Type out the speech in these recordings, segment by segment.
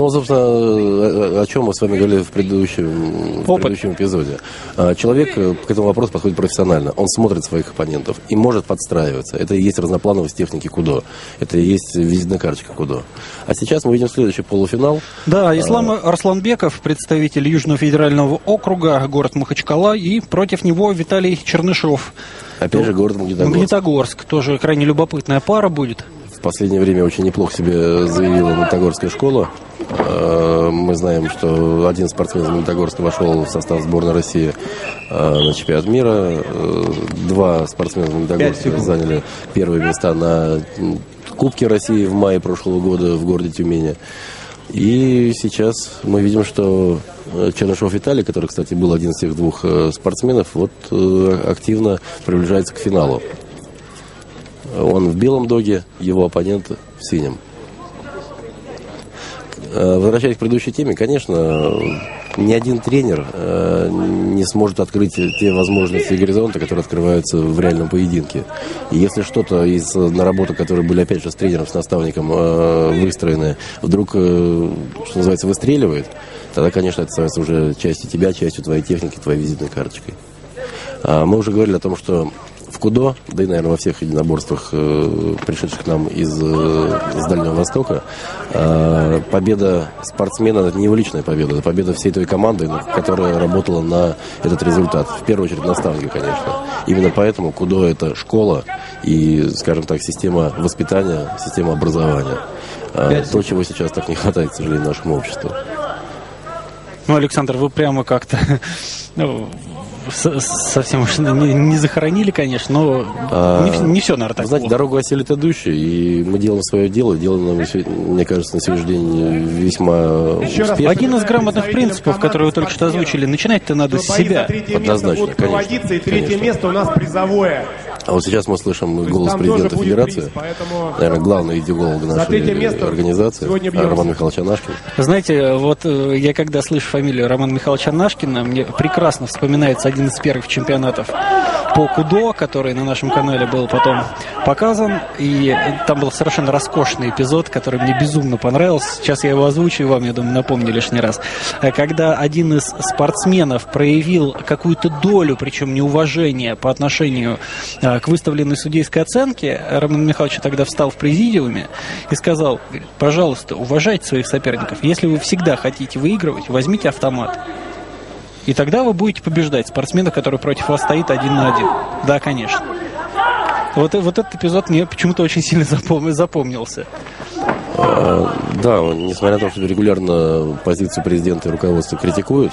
Ну, собственно, о, о чем мы с вами говорили в предыдущем, в предыдущем эпизоде. А, человек к этому вопросу подходит профессионально. Он смотрит своих оппонентов и может подстраиваться. Это и есть разноплановость техники Кудо. Это и есть визитная карточка Кудо. А сейчас мы видим следующий полуфинал. Да, Ислам а... Арсланбеков, представитель Южного федерального округа, город Махачкала, и против него Виталий Чернышов. Опять же, город Магнитогорск. Магнитогорск. Тоже крайне любопытная пара будет. В последнее время очень неплохо себе заявила Магнитогорская школа. А, мы знаем, что один спортсмен из Магнитогорска вошел в состав сборной России а, на чемпионат мира. Два спортсмена из Магнитогорска заняли первые места на Кубке России в мае прошлого года в городе Тюмени. И сейчас мы видим, что э, Чернышов Виталий, который, кстати, был один из тех двух э, спортсменов, вот э, активно приближается к финалу. Он в белом доге, его оппонент в синем. Возвращаясь к предыдущей теме, конечно, ни один тренер э, не сможет открыть те возможности и горизонты, которые открываются в реальном поединке. И если что-то из наработок, которые были, опять же, с тренером, с наставником э, выстроены, вдруг, э, что называется, выстреливает, тогда, конечно, это становится уже частью тебя, частью твоей техники, твоей визитной карточкой. А мы уже говорили о том, что Кудо, да и, наверное, во всех единоборствах, э, пришедших к нам из, э, из Дальнего Востока, э, победа спортсмена – это не его личная победа, это победа всей той команды, которая работала на этот результат. В первую очередь наставники, конечно. Именно поэтому Кудо – это школа и, скажем так, система воспитания, система образования. То, чего сейчас так не хватает, к сожалению, нашему обществу. Ну, Александр, вы прямо как-то ну, совсем уж не, не захоронили, конечно, но а, не, не все, наверное, так Знаете, плохо. дорогу осилит идущий, и мы делаем свое дело, делаем, мне кажется, на сегодняшний день весьма успешно. Один из грамотных принципов, который вы только что озвучили, начинать-то надо с себя. Однозначно, конечно. И третье место у нас призовое. А вот сейчас мы слышим голос президента Федерации, бить, наверное, главный идеолог нашей место организации, Роман Михайлович Анашкин. Знаете, вот э, я когда слышу фамилию Романа Михайловича Анашкина, мне прекрасно вспоминается один из первых чемпионатов по кудо, который на нашем канале был потом показан. И там был совершенно роскошный эпизод, который мне безумно понравился. Сейчас я его озвучу и вам, я думаю, напомню лишний раз. Когда один из спортсменов проявил какую-то долю, причем неуважения по отношению а, к выставленной судейской оценке, Роман Михайлович тогда встал в президиуме и сказал, пожалуйста, уважайте своих соперников. Если вы всегда хотите выигрывать, возьмите автомат. И тогда вы будете побеждать спортсмена, который против вас стоит один на один. Да, конечно. Вот, вот этот эпизод мне почему-то очень сильно запом... запомнился. А, да, несмотря на то, что регулярно позицию президента и руководства критикуют,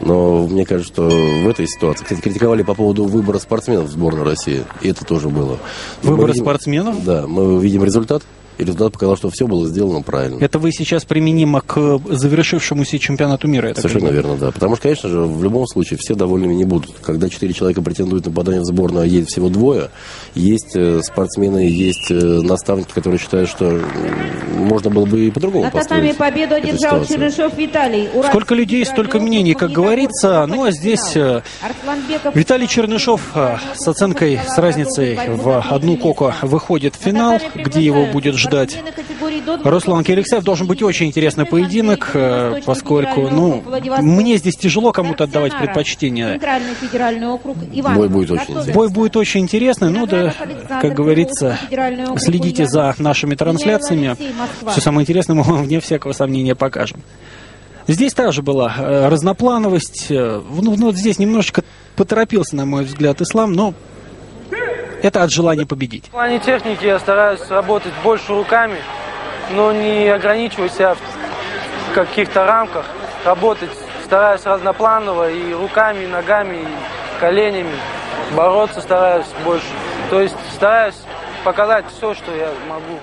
но мне кажется, что в этой ситуации, кстати, критиковали по поводу выбора спортсменов в сборной России, и это тоже было. Выбора видим, спортсменов? Да, мы видим результат и результат показал, что все было сделано правильно. Это вы сейчас применимо к завершившемуся чемпионату мира, я Совершенно понимаю. верно, да. Потому что, конечно же, в любом случае все довольными не будут. Когда четыре человека претендуют на попадание в сборную, а едет всего двое, есть э, спортсмены, есть э, наставники, которые считают, что можно было бы и по-другому построить победу одержал Чернышов Виталий. Ура! Сколько людей, столько мнений, как говорится. Ну, а здесь э, Виталий Чернышов с оценкой, с разницей в одну коку выходит в финал, где его будет ждать. Руслан Келексаев должен быть очень интересный поединок, э, поскольку, ну, мне здесь тяжело кому-то отдавать предпочтение. Бой будет очень интересный. Бой будет очень интересный, ну да, как говорится, следите за нашими трансляциями. Все самое интересное мы вам, вне всякого сомнения, покажем. Здесь также была э, разноплановость. Э, ну, ну, вот здесь немножечко поторопился, на мой взгляд, ислам, но это от желания победить. В плане техники я стараюсь работать больше руками, но не ограничивать себя в каких-то рамках. Работать стараюсь разнопланово и руками, и ногами, и коленями. Бороться стараюсь больше. То есть стараюсь показать все, что я могу.